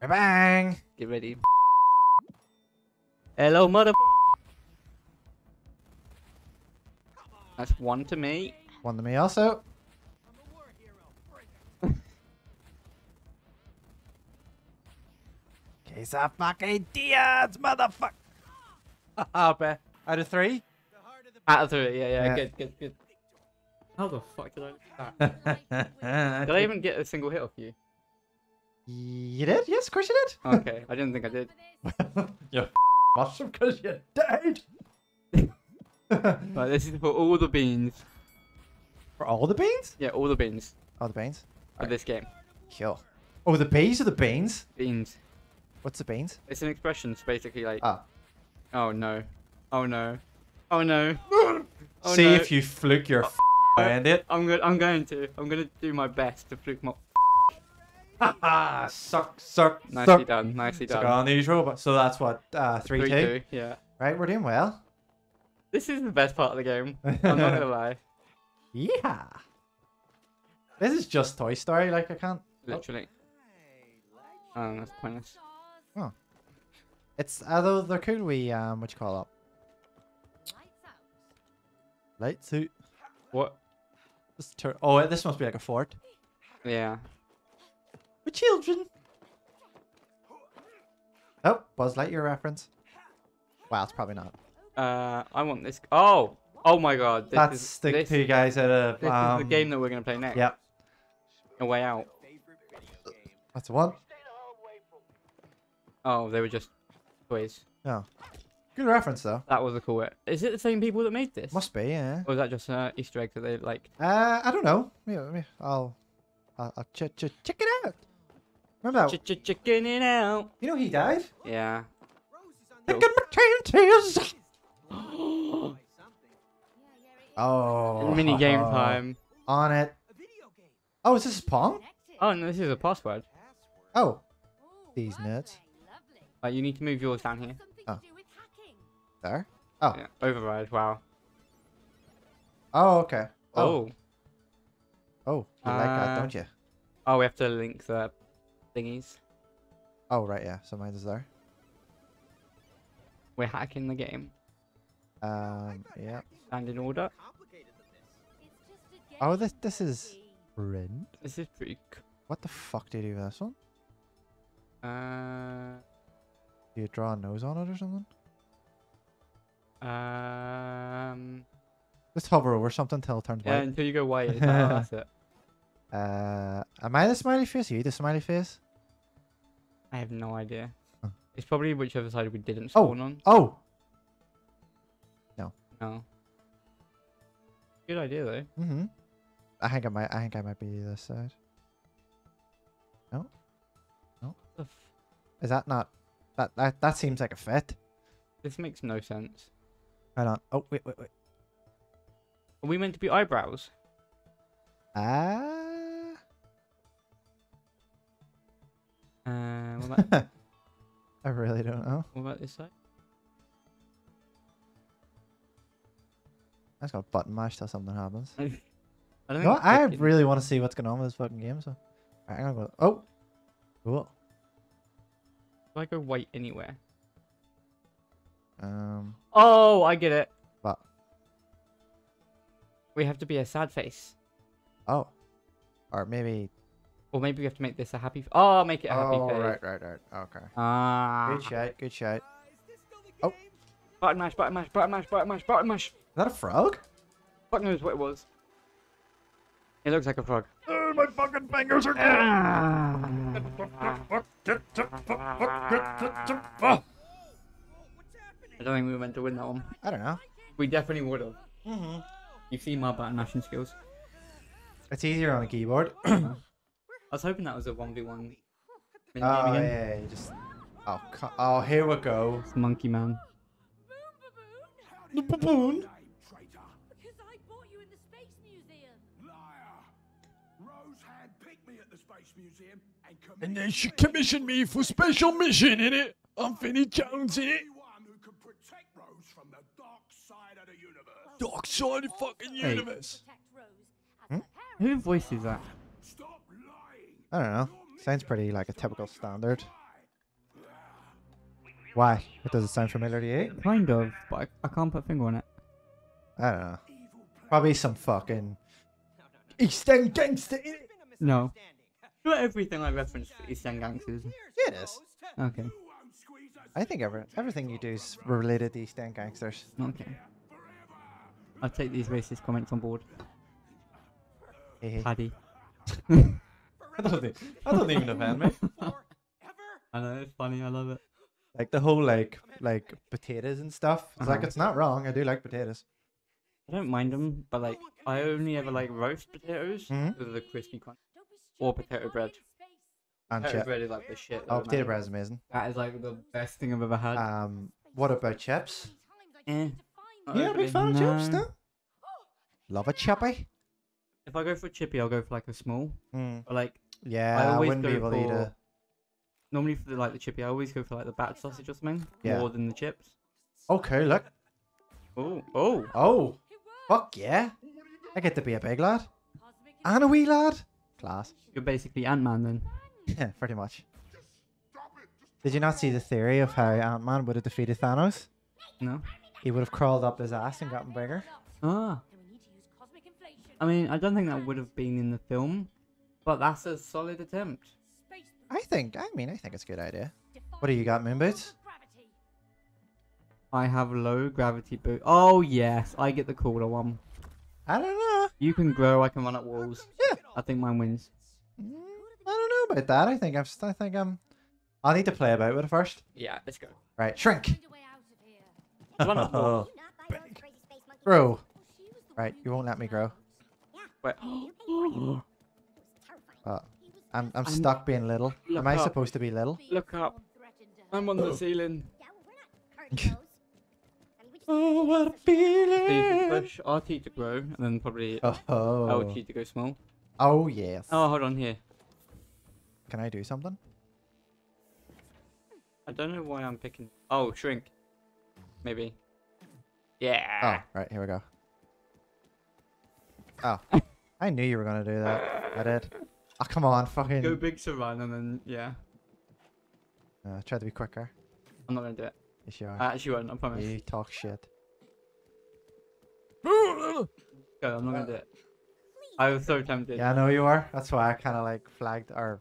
Bang! Get ready. Hello, mother. That's one to me. One to me also. Case of fucking Diaz, motherfucker. Haha, out of three. Out of three. Yeah, yeah, Yeah. Good, good, good. How the fuck did I do that? Did I even get a single hit off you? You did? Yes, of course you did. Okay, I didn't think I did. did. you mushroom because you died. Right, this is for all the beans. For all the beans? Yeah, all the beans All the beans. for this game. Cool. Oh, the bees or the beans? Beans. What's the beans? It's an expression. It's basically like, Ah. oh no, oh no, oh no. Oh, See no. if you fluke your f around it. I'm going. I'm going to. I'm going to do my best to fluke my. Haha, suck, suck, Nicely suck. done. Nicely Suck done. on these robots. So that's what, uh, 3 Three 2. two. Yeah. Right, we're doing well. This is the best part of the game. I'm not gonna lie. Yeah. This is just Toy Story, like I can't. Literally. Oh, that's pointless. Oh. It's although they're cool. We um, what you call it? Light suit. What? This tur- oh, this must be like a fort. Yeah. For children. Oh, Buzz Lightyear reference. Wow, it's probably not. Uh, I want this. Oh. Oh my God. This That's is the this, two guys out of this um, is the game that we're gonna play next. Yep, A way out. that's the one. Oh, they were just toys. Oh, good reference though. That was a cool. It. Is it the same people that made this? Must be, yeah. Or was that just uh, Easter egg that they like? Uh, I don't know. Maybe, maybe I'll, I'll, I'll ch- ch- check it out. Remember that? Ch ch checking it out. You know he died. Yeah. Look at my tears. Oh, Mini game time. on it. Oh, is this Pong? Oh no, this is a password. Oh, these nerds. Like you need to move yours down here. Oh. There. Oh. Yeah. Override. Wow. Oh, okay. Oh, Oh. oh, you like that, Uh, don't you? Oh, we have to link the thingies. Oh, right, yeah. So mine is there. We're hacking the game. Um, yeah. Stand in order. Oh, this this is red. This is pretty. c- What the fuck do you do with this one? Uh. Do you draw a nose on it or something? Um. Just hover over something until it turns Yeah, white. until you go white. That, oh, that's it. Uh, am I the smiley face? Are you the smiley face? I have no idea. Huh. It's probably whichever side we didn't Oh. spawn on. Oh, No. No. Good idea though. mm-hmm. I think I might. I think I might be this side. No? f- Is that not? That that that seems like a fit. This makes no sense. Hold on. Oh wait wait wait. Are we meant to be eyebrows? Ah. Uh, what about, I really don't know. what about this side? I just got button mash till something happens. I don't No, I really want to see what's going on with this fucking game. So, I'm gonna go. Oh, cool. Do I go white anywhere? Um, Oh, I get it. What? We have to be a sad face. oh, or maybe. Or maybe we have to make this a happy. F- oh, make it a happy Oh, face. right, right, right. Okay. Ah. Good shot. Good shot. Oh. Button mash, button mash, button mash, button mash, button mash. Is that a frog? Fuck knows what it was. It looks like a frog. Oh, my fucking fingers are I don't think we were meant to win that one. I don't know. We definitely would have. Mm-hmm. You've seen my button mashing skills. It's easier on a keyboard. I was hoping that was a 1v1 mini game Oh again. yeah, you just. Oh, oh, here we go. It's Monkey Man. The baboon. Because I bought you in the Space Museum. Liar! Rose handpicked me at the Space Museum and commissioned And then she commissioned me for special mission in it. I'm Finny Jones in it. anyone who could protect Rose from the dark side of the universe. Dark side of fucking universe. Protect Hmm? as her parent. Who voices that? I don't know. Sounds pretty like a typical standard. Why? It sound familiar to you? Kind of, but I, I can't put a finger on it. I don't know. Probably some fucking East End gangster. No. Not everything I reference to East End gangsters. Yeah, it is. Okay. I think every, everything you do is related to East End gangsters. Okay. I'll take these racist comments on board. Hehe. Paddy. I don't, think, I don't even offend me. I know, it's funny, I love it. Like the whole like like potatoes and stuff. It's like Uh-huh. it's not wrong. I do like potatoes. I don't mind them, but like, I only ever like roast potatoes Mhm. because of the crispy crunch. Or potato bread. And Potato chip. bread is like the shit. Oh, potato bread is amazing. That is like the best thing I've ever had. Um, what about chips? Eh. Yeah, big fan of chips, no. no? Love a chippy. If I go for a chippy, I'll go for like a small. Mm. But like, Yeah, I, always wouldn't be go able to eat for- normally for the, like the chippy, I always go for like the battered sausage or something Yeah. more than the chips. Okay, look. Oh, oh. Oh, fuck yeah! I get to be a big lad and a wee lad. Class. You're basically Ant Man then. Yeah, pretty much. Did you not see the theory of how Ant Man would have defeated Thanos? No. He would have crawled up his ass and gotten bigger. Ah. I mean, I don't think that would have been in the film, but that's a solid attempt. I think. I mean, I think it's a good idea. What do you got, moon boots? I have low gravity boot. Oh yes, I get the cooler one. I don't know. You can grow, I can run up walls. Yeah. I think mine wins. Mm, I don't know about that. I think I'm. I think I'm. I'll need to play about with it first. Yeah, let's go. Right, shrink. Run up wall. Grow. Right, you won't let me grow. Wait. Uh, I'm I'm I'm- stuck being little. Look Am I up. supposed to be little? Look up. I'm on the ceiling. Oh, what a So you can feeling! push RT to grow, and then probably Oh, LT to go small. oh yes. Oh, hold on here. Can I do something? I don't know why I'm picking. Oh, shrink. Maybe. Yeah. Oh, right here we go. Oh, I knew you were gonna do that. I did. Oh, come on, fucking. Go big to run, and then yeah. Uh, try to be quicker. I'm not gonna do it. Yes, you are. I actually won't. I promise. you talk shit. Go. I'm not gonna do it. I was so tempted. Yeah, I know you are. That's why I kind of like flagged or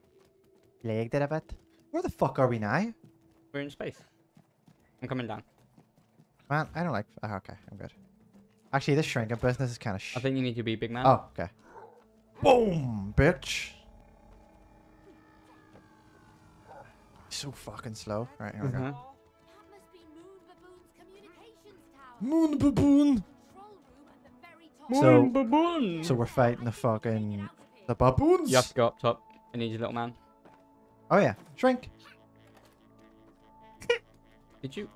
flagged it a bit. Where the fuck are we now? We're in space. I'm coming down. Man, I don't like. Oh, okay, I'm good. Actually, this shrinking business is kind of. Sh- I think you need to be big man. Oh, okay. Boom, bitch. So fucking slow. Right here we go. Uh-huh. Moon baboon. So- baboon. So we're fighting the fucking the baboons. you have to go up top. I need you, little man. Oh yeah, shrink. Did you?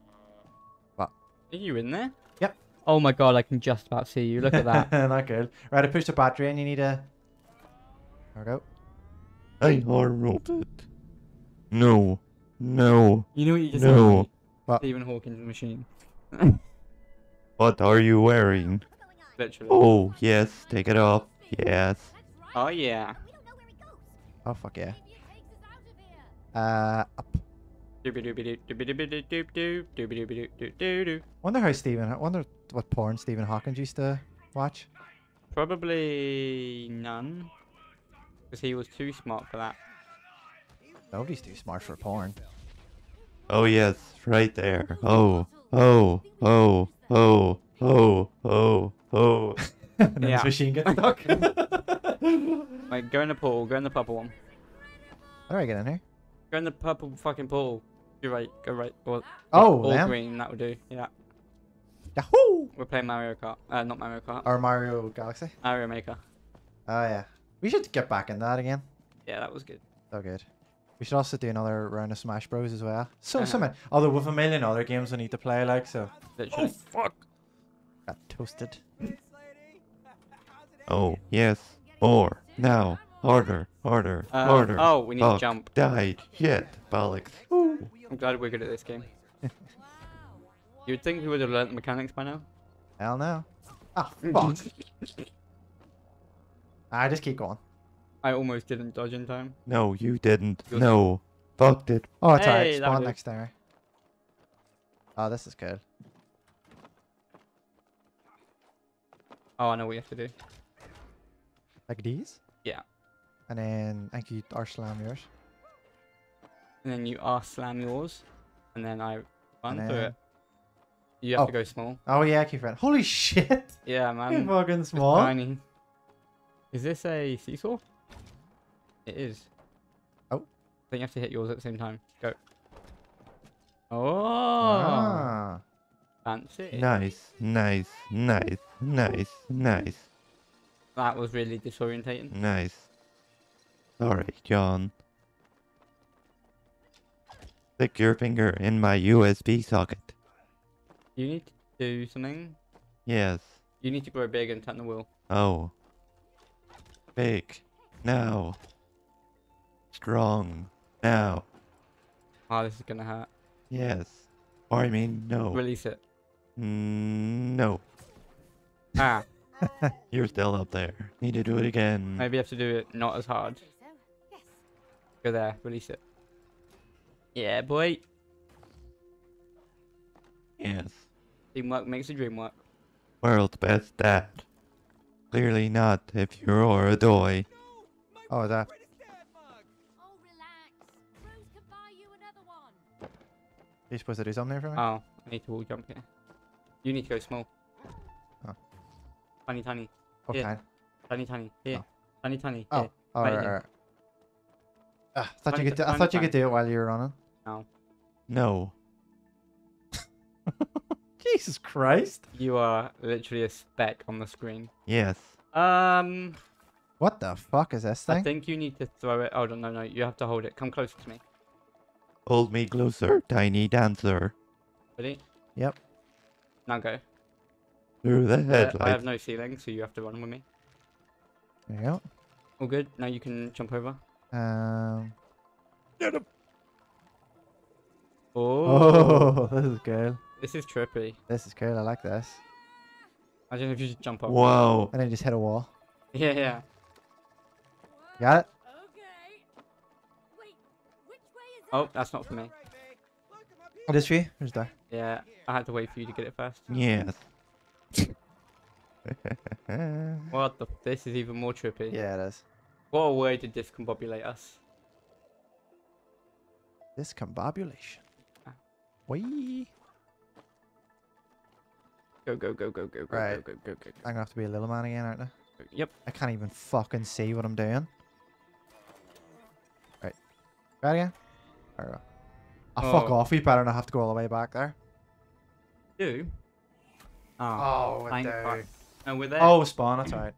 What? Are you in there? Yep. Oh my god, I can just about see you. Look at that. Not good. Right, I pushed the battery and you need a. There we go. I are roboted. No. No. you know what you just No. said? What? Stephen Hawking's machine. What are you wearing? Literally. Oh, yes. Take it off. Yes. Oh yeah. Oh fuck yeah. Uh, up. Wonder how Stephen. I wonder what porn Stephen Hawking used to watch. Probably none. Because he was too smart for that. Nobody's too smart for porn. Oh, yes. Right there. Oh. Oh. Oh. Oh. Oh. Oh. Oh. and then Yeah. his machine gets stuck. Like, go in the pool, go in the purple one. How do I get in here? Go in the purple fucking pool. You're right, go right. Or, Oh, or them? green, that would do. Yeah. Yahoo! We're playing Mario Kart. Uh, not Mario Kart. Or Mario Galaxy. Mario Maker. Oh yeah. We should get back in that again. Yeah, that was good. So good. We should also do another round of Smash Bros as well. So Uh-huh. so many. Although with a million other games we need to play, like so. Literally. fuck. Got toasted. Oh, yes. More. Now. Harder. Harder. Uh, harder. oh, we need to jump. Died. Shit. Bollocks. Ooh. I'm glad we're good at this game. You'd think we would have learned the mechanics by now. Hell no. Ah fuck. I just keep going. I almost didn't dodge in time. No, you didn't. Yours- No. Fucked it. Oh, it's Hey, alright. Spawn do. next time. right? Oh, this is good. Oh, I know what you have to do. Like these? Yeah. And then I can or slam yours. And then you R slam yours, and then I run And through it. You have to Oh. go small. Oh yeah, keep friend. Holy shit! Yeah, You're man. fucking small. Tiny. Is this a seesaw? It is. Oh. I think you have to hit yours at the same time. Go. Oh, Ah. fancy. Nice, nice, nice, nice, nice, That was really disorientating. nice. Sorry, John. Stick your finger in my USB socket. You need to do something. Yes. You need to grow big and turn the wheel. Oh. Big. Now. Strong. Now. Oh, this is gonna hurt. Yes. Or I mean, no. Release it. Mm, no. Ah, You're still up there. Need to do it again. maybe you have to do it not as hard. Yes. Go there, release it. Yeah, boy. Yes. Teamwork makes the dream work. World's best dad. Clearly not if you're a doy. Oh, that. You supposed to do something there for me? Oh, I need to wall jump here. You need to go small. Oh. Tiny, tiny. yeah. kind. Tiny, tiny. Here. Oh. Tiny, tiny. Oh. Here. Oh, Right here. Ah, thought you could. Do, I tiny thought you could do it while you were running. No. No. Jesus Christ! You are literally a speck on the screen. Yes. Um, What the fuck is this thing? I think you need to throw it. Oh, no, no, no. You have to hold it. Come closer to me. Hold me closer, tiny dancer. Ready? Yep. Now go. Through the Uh, I have no ceiling, so you have to run with me. There you go. All good. Now you can jump over. Um. Get Oh, Oh, this is good. this is trippy. This is cool. I like this. Imagine if you just jump up. Whoa. And then just hit a wall. Yeah, yeah. Got it? Oh, that's not for me. It is for you. Who's there? Yeah, I had to wait for you to get it first. Yes. What the? This is even more trippy. Yeah, it is. What a way to discombobulate us. Discombobulation. Ah. Wee. Go, go, go, go, go, go, Right. go, go, go, go, go. I'm gonna have to be a little man again, aren't I? Yep. I can't even fucking see what I'm doing. Right. Right again? There we go. Oh, fuck off. We better not have to go all the way back there. Do. Oh, ah, Oh, thank fuck. And we're there. Oh, spawn. That's alright.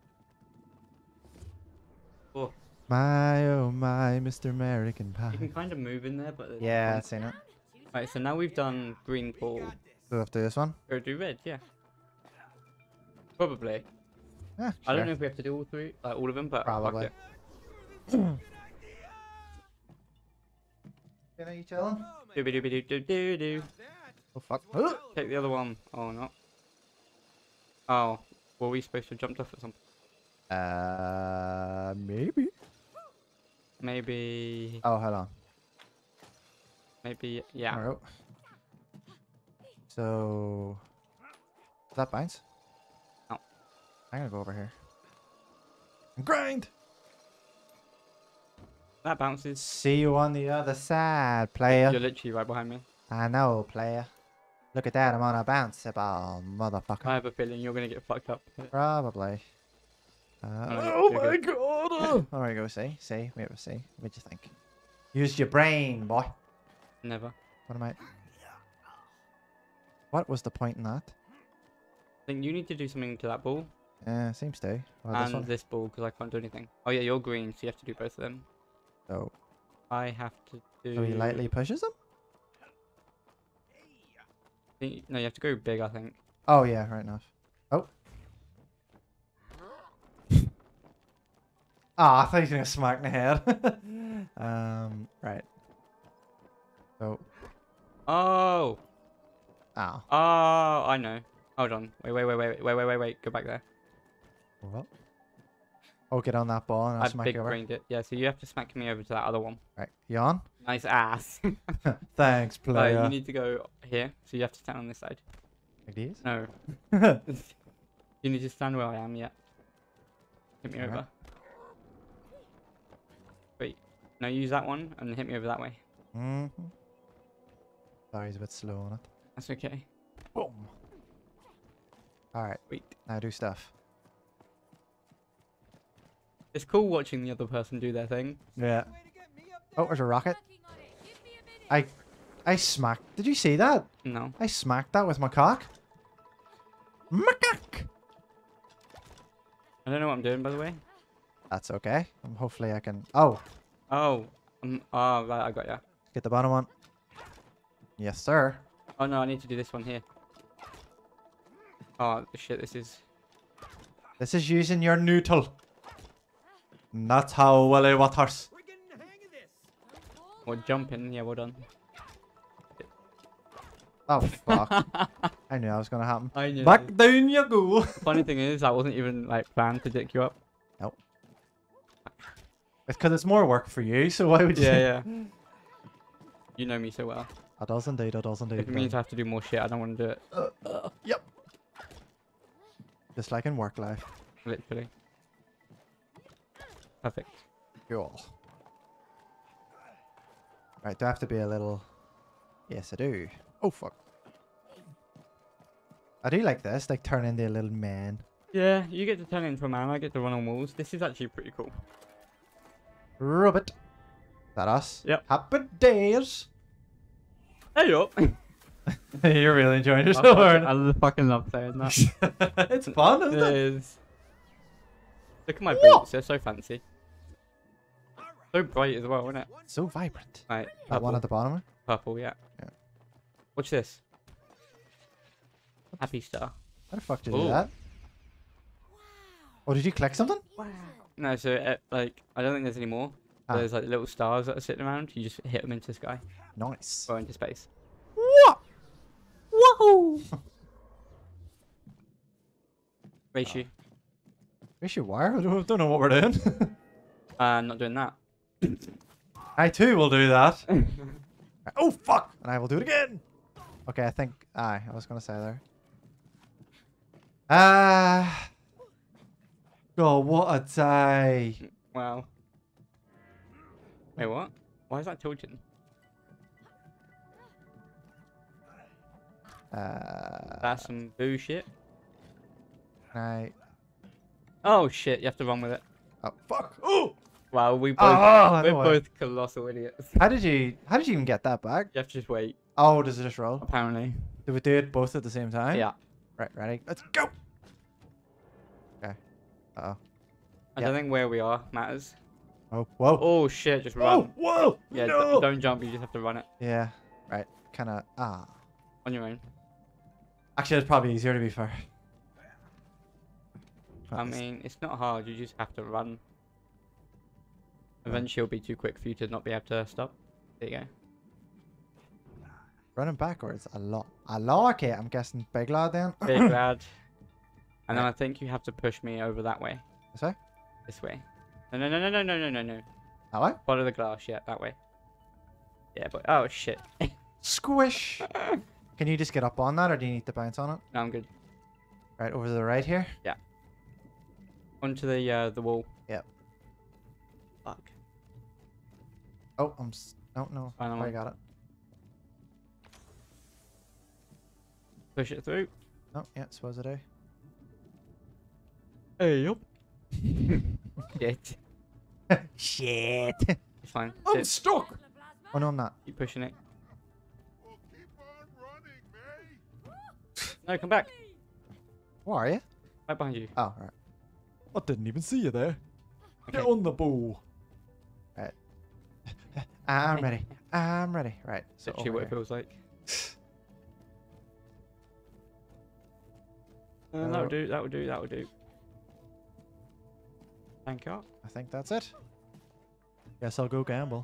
Oh, My, oh, my, Mr. American you Pie. can kind of move in there, but Yeah, no I've seen it. point. Right, so now we've done green pool. Do we have to do this one? Go do red, yeah. Probably. Yeah, I don't know if we have to do all three, like all of them, but Probably. it. Are you chilling? Dooby dooby doo doo doo doo. Oh, fuck. Take the other one. Oh no. Oh, were we supposed to have jumped off at some? Uh, maybe. Maybe. Oh, hold on. Maybe. Yeah. Alright. So, does that binds? No. I'm gonna go over here. And grind. That bounces. See you on the other side, player. You're literally right behind me. I know, player. Look at that, I'm on a bounce ball, motherfucker. I have a feeling you're gonna get fucked up. Probably. Uh, Oh, oh my you're god! Alright, we go, see? See? Wait, we'll see. What'd you think? Use your brain, boy. Never. What am I... What was the point in that? I think you need to do something to that ball Yeah, seems to. Well, this and one. this ball because I can't do anything. Oh yeah, you're green, so you have to do both of them. Oh. I have to do. So he lightly pushes them? think- No, you have to go big. I think. Oh, yeah, right enough. Oh. Ah, I thought he was to smack in the head. um, right. So, Oh. ow. Oh, I know. Hold on. Wait, wait, wait, wait, wait, wait, wait, wait. Go back there. What? Oh, get on that ball and I'll I smack big you over. brained it. Yeah, so you have to smack me over to that other one. Right, you on? Nice ass. Thanks, Right, player. you need to go here, so you have to stand on this side. Like these? No, you need to stand where I am. Yeah. Hit me Alright. over. Wait, no, use that one and hit me over that way. hmm Sorry, he's a bit slow on it. That's okay. Boom. Alright, Wait, now do stuff. It's cool watching the other person do their thing. Yeah. Oh, there's a rocket. Working on it. Give me a minute. I I smacked. Did you see that? No. I smacked that with my cock. Macaque! I don't know what I'm doing, by the way. That's okay. Um, hopefully I can. Oh, Oh, um, oh, right, I got ya. get the bottom one. Yes, sir. Oh no, I need to do this one here. Oh shit, this is. This is using your noodle. Not how well it waters. We're getting the hang of this. Don't fall Or now. jumping, yeah, we're done. Oh fuck! I knew that was gonna happen. I knew. Back down you go. Funny thing is, I wasn't even like planned to dick you up. It's because it's more work for you. So why would you? Yeah, yeah. You know me so well. It does indeed. It does indeed. If it means I have to do more shit, I don't want to do it. Uh, uh, yep. Just like in work life. Literally. Perfect. Cool. Right, do I have to be a little... Yes, I do. Oh, fuck. I do like this, like turn into a little man. Yeah, you get to turn into a man. I get to run on walls. This is actually pretty cool. Rub it. Is that us? Yep. Happy days. Hey up! You're really enjoying I yourself, fucking, I aren't l- fucking love saying that. it's fun, it isn't it? is. Look at my What? boots. They're so fancy. So bright as well, isn't it? So vibrant. Right, That one at the bottom? Purple, yeah. Yeah. Watch this. Happy star. How the fuck did you do Ooh. that? Oh, did you click something? Wow. No, so uh, like I don't think there's any more. Ah. There's like little stars that are sitting around. You just hit them into the sky Nice. or into space. What? Whoa! Reishi. We should wire. I don't, don't know what we're doing. Uh, I'm not doing that. I too will do that. oh fuck! And I will do it again. Okay, I think. Aye, I was gonna say there. Ah. God, what a day. wow. Wait, what? Why is that tilting? Uh, That's some bullshit. right. Oh shit! You have to run with it. Oh fuck! Oh! Wow, we both Oh, we're both colossal idiots. How did you? How did you even get that back? You have to just wait. Oh, does it just roll? Apparently. Did we do it both at the same time? Yeah. Right. Ready? Let's go. Okay. Uh oh. I Yep. don't think where we are matters. Oh. Whoa. Oh shit! Just Oh. run. Whoa. Yeah. no. don't jump. You just have to run it Yeah. Right. Kind of. Ah. on your own. Actually, it's probably easier to be fair. I mean, it's not hard. You just have to run. Eventually it'll be too quick for you to not be able to stop. There you go. Running backwards a lot. I like it. I'm guessing big lad then. big lad. And then I think you have to push me over that way. This way? This way. No, no, no, no, no, no, no, no. That way? Follow the glass. Yeah, that way. Yeah, but oh shit. Squish. Can you just get up on that, or do you need to bounce on it? No, I'm good. Right over to the right here. Yeah. Onto the uh, the wall. Yep. Fuck. Oh, I'm. S- no, no. Fine, I'm I got it. Push it through. Oh, yeah. Suppose I do. Hey up. Shit. Shit. It's fine. I'm Sit. stuck. Plasma. Oh no, I'm not. Keep pushing it. Well, keep on running, May. No, come back. Where are you? Right behind you. Oh, right. I didn't even see you there. Okay. Get on the ball. Right. I'm ready. I'm ready. Right. So Literally over what it feels like. Uh, Uh, that would do. That would do. That would do. Thank you. I think that's it. Guess I'll go gamble.